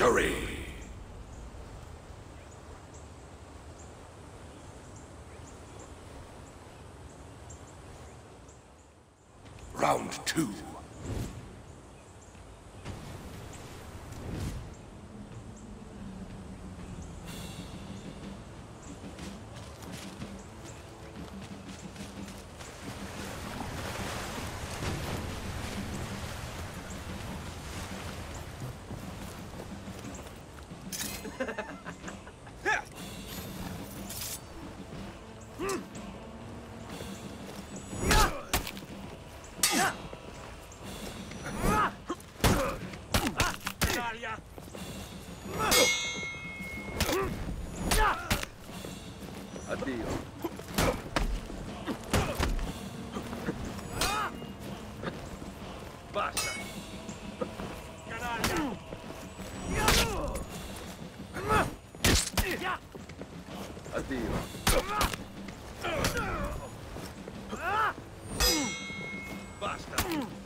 Victory! Round two. Basta. Addio. Basta.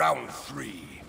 Round three.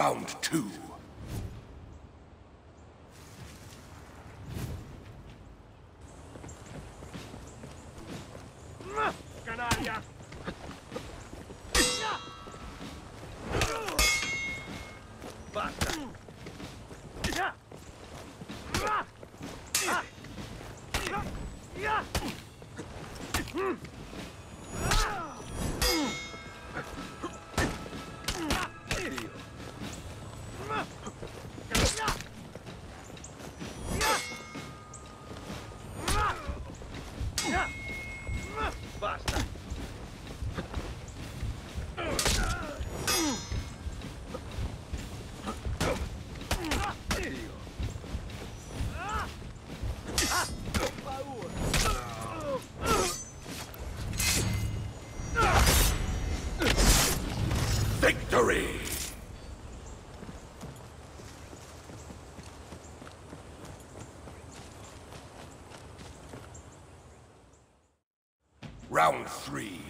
Round two. Three.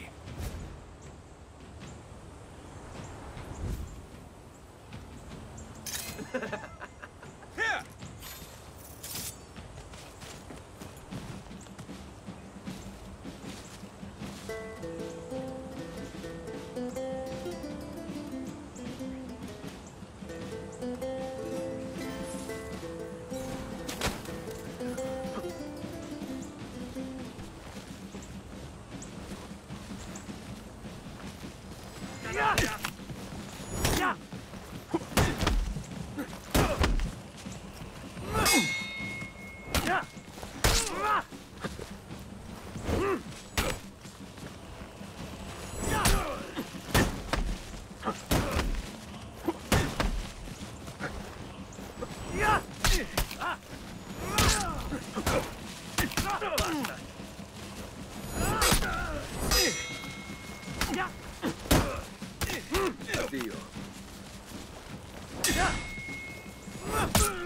Uh.